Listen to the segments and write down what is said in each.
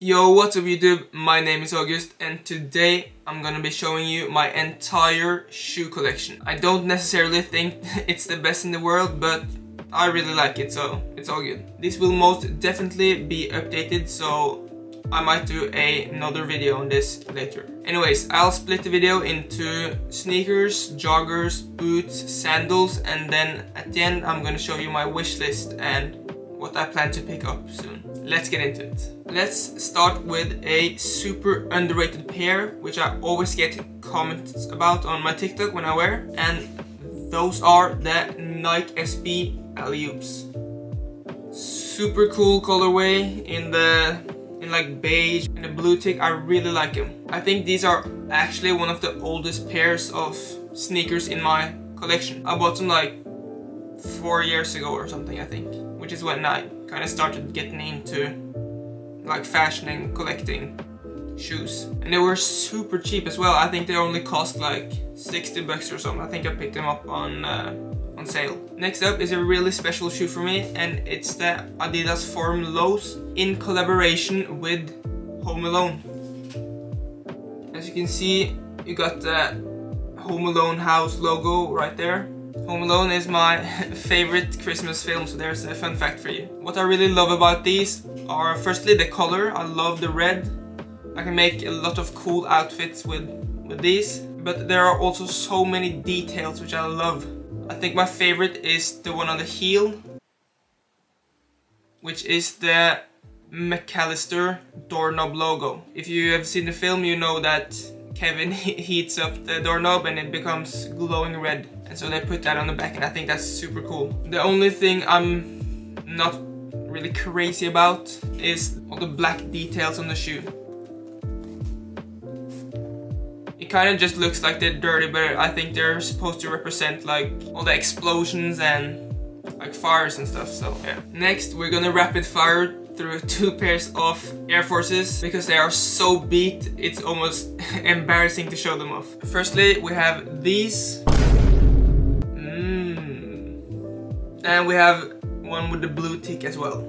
Yo, what's up YouTube? My name is August and today I'm gonna be showing you my entire shoe collection. I don't necessarily think it's the best in the world, but I really like it, so it's all good. This will most definitely be updated, so I might do a, another video on this later. Anyways, I'll split the video into sneakers, joggers, boots, sandals, and then at the end I'm gonna show you my wish list and what I plan to pick up soon. Let's get into it. Let's start with a super underrated pair, which I always get comments about on my TikTok when I wear, and those are the Nike SB Alley-Oops. Super cool colorway in the in like beige and a blue tick. I really like them. I think these are actually one of the oldest pairs of sneakers in my collection. I bought them like four years ago or something, I think. Which is when I kind of started getting into like fashion and collecting shoes. And they were super cheap as well. I think they only cost like 60 bucks or something. I think I picked them up on uh, on sale. Next up is a really special shoe for me and it's the Adidas Forum Lows in collaboration with Home Alone. As you can see, you got the Home Alone house logo right there. Home Alone is my favorite Christmas film, so there's a fun fact for you. What I really love about these are firstly the color. I love the red. I can make a lot of cool outfits with, with these. But there are also so many details which I love. I think my favorite is the one on the heel, which is the McAllister doorknob logo. If you have seen the film, you know that Kevin heats up the doorknob and it becomes glowing red. And so they put that on the back and I think that's super cool. The only thing I'm not really crazy about is all the black details on the shoe. It kind of just looks like they're dirty, but I think they're supposed to represent like all the explosions and like fires and stuff, so yeah. Next, we're gonna rapid fire through two pairs of Air Forces because they are so beat, it's almost embarrassing to show them off. Firstly, we have these. And we have one with the blue tick as well.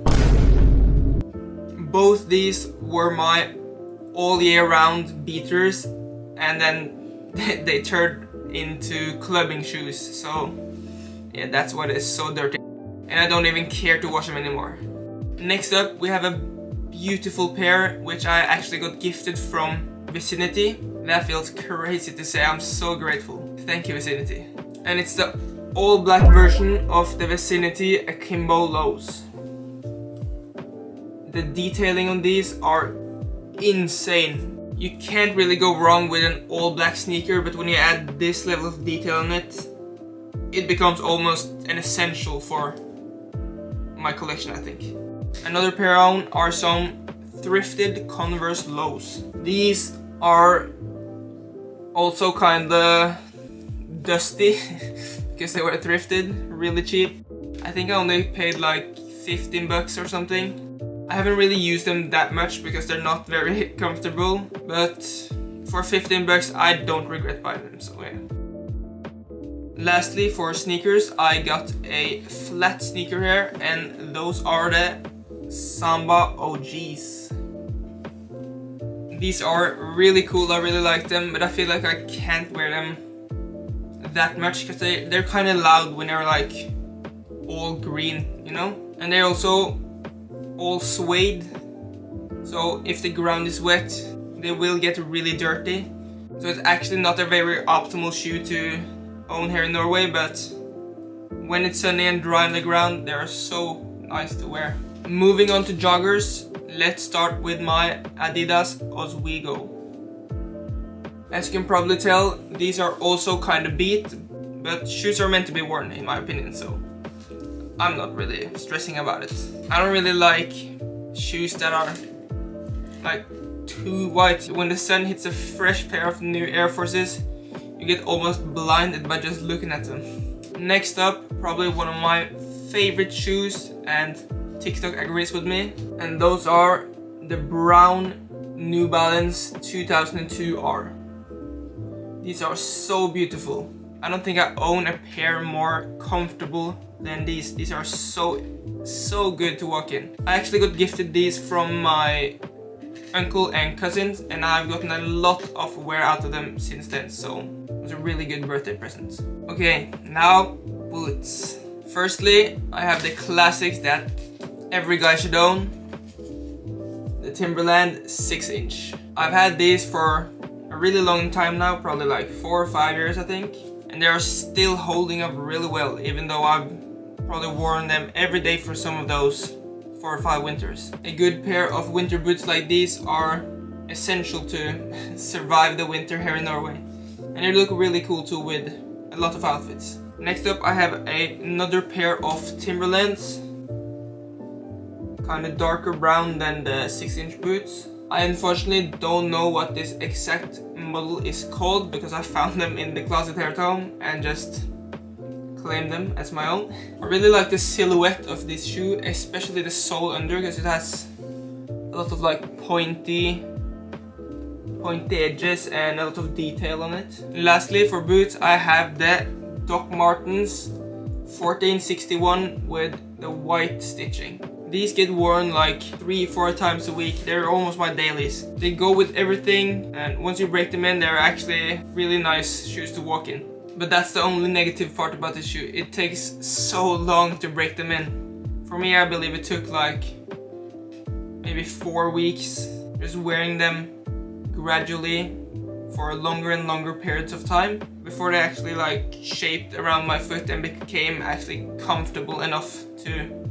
Both these were my all year round beaters and then they turned into clubbing shoes. So yeah, that's what is so dirty. And I don't even care to wash them anymore. Next up, we have a beautiful pair, which I actually got gifted from Vicinity. That feels crazy to say, I'm so grateful. Thank you, Vicinity. And it's the all black version of the Vicinity Akimbo Lows. The detailing on these are insane. You can't really go wrong with an all black sneaker, but when you add this level of detail on it, it becomes almost an essential for my collection, I think. Another pair I own are some thrifted Converse lows. These are also kinda dusty because they were thrifted, really cheap. I think I only paid like 15 bucks or something. I haven't really used them that much because they're not very comfortable, but for 15 bucks I don't regret buying them, so yeah. Lastly, for sneakers, I got a flat sneaker here, and those are the Samba OGs. These are really cool, I really like them, but I feel like I can't wear them that much because they, they're kind of loud when they're like all green, you know? And they're also all suede, so if the ground is wet, they will get really dirty. So it's actually not a very optimal shoe to own here in Norway, but when it's sunny and dry on the ground, they are so nice to wear. Moving on to joggers, let's start with my Adidas Ozweego. As you can probably tell, these are also kind of beat, but shoes are meant to be worn in my opinion, so I'm not really stressing about it. I don't really like shoes that are like too white. When the sun hits a fresh pair of new Air Forces, you get almost blinded by just looking at them. Next up, probably one of my favorite shoes and TikTok agrees with me. And those are the brown New Balance 2002R. These are so beautiful. I don't think I own a pair more comfortable than these. These are so, so good to walk in. I actually got gifted these from my uncle and cousins and I've gotten a lot of wear out of them since then so it was a really good birthday present. Okay, now boots. Firstly, I have the classics that every guy should own. The Timberland 6 inch. I've had these for really long time now, probably like 4 or 5 years I think. And they are still holding up really well even though I've probably worn them every day for some of those four or five winters. A good pair of winter boots like these are essential to survive the winter here in Norway. And they look really cool too with a lot of outfits. Next up I have a, another pair of Timberlands. Kind of darker brown than the 6 inch boots. I unfortunately don't know what this exact model is called because I found them in the closet here at home and just claim them as my own. I really like the silhouette of this shoe, especially the sole under because it has a lot of like pointy pointy edges and a lot of detail on it. Lastly for boots I have the Doc Martens 1461 with the white stitching. These get worn like three, four times a week. They're almost my dailies. They go with everything and once you break them in, they're actually really nice shoes to walk in. But that's the only negative part about this shoe. It takes so long to break them in. For me, I believe it took like maybe four weeks just wearing them gradually for longer and longer periods of time before they actually like shaped around my foot and became actually comfortable enough to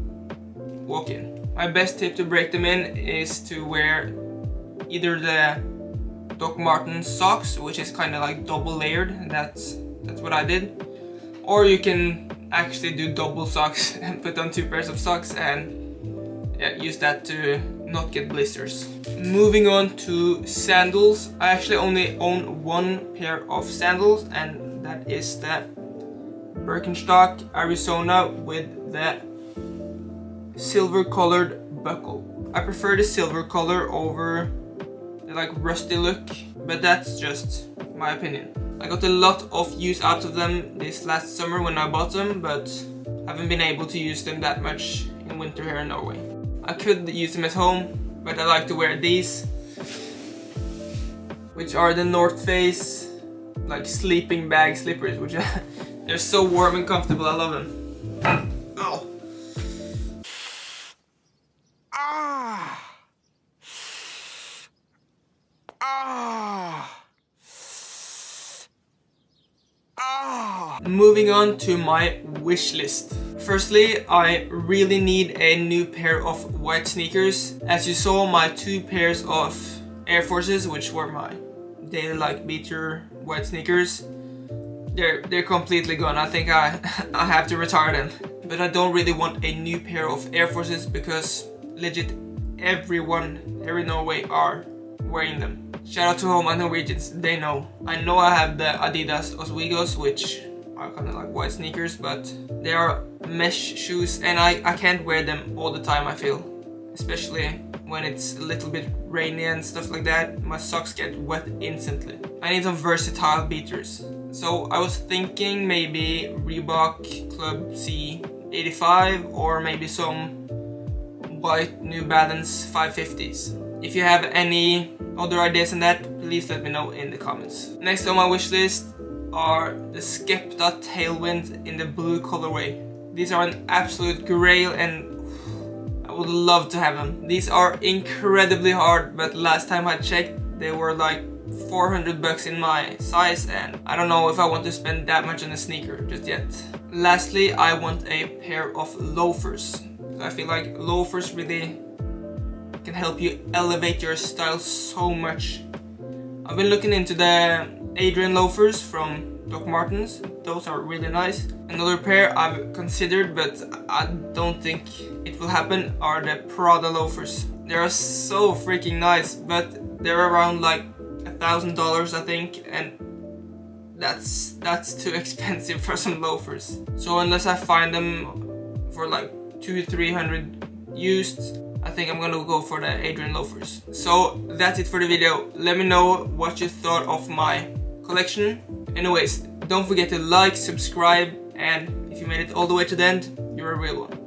walk in. My best tip to break them in is to wear either the Doc Martens socks, which is kind of like double layered, and that's that's what I did. Or you can actually do double socks and put on two pairs of socks and yeah, use that to not get blisters. Moving on to sandals. I actually only own one pair of sandals and that is the Birkenstock Arizona with the silver colored buckle. I prefer the silver color over the like rusty look, but that's just my opinion. I got a lot of use out of them this last summer when I bought them, but haven't been able to use them that much in winter here in Norway. I could use them at home, but I like to wear these, which are the North Face like sleeping bag slippers, which they're so warm and comfortable, I love them. Ah. Ah. Moving on to my wish list. Firstly, I really need a new pair of white sneakers. As you saw, my two pairs of Air Forces, which were my daily like beater white sneakers, they're they're completely gone. I think I I have to retire them. But I don't really want a new pair of Air Forces because legit everyone in Norway are wearing them. Shout out to all my Norwegians, they know. I know I have the Adidas Ozweegos, which are kind of like white sneakers, but they are mesh shoes and I, I can't wear them all the time, I feel. Especially when it's a little bit rainy and stuff like that, my socks get wet instantly. I need some versatile beaters. So I was thinking maybe Reebok Club C85 or maybe some white New Balance 550s. If you have any other ideas on that, please let me know in the comments. Next on my wish list are the Skepta Tailwind in the blue colorway. These are an absolute grail and I would love to have them. These are incredibly hard, but last time I checked, they were like 400 bucks in my size and I don't know if I want to spend that much on a sneaker just yet. Lastly, I want a pair of loafers. I feel like loafers really can help you elevate your style so much. I've been looking into the Adrian loafers from Doc Martens. Those are really nice. Another pair I've considered but I don't think it will happen are the Prada loafers. They are so freaking nice but they're around like a thousand dollars I think and that's that's too expensive for some loafers. So unless I find them for like two three hundred used I think I'm gonna go for the Adrian loafers. So that's it for the video. Let me know what you thought of my collection. Anyways, don't forget to like, subscribe, and if you made it all the way to the end, you're a real one.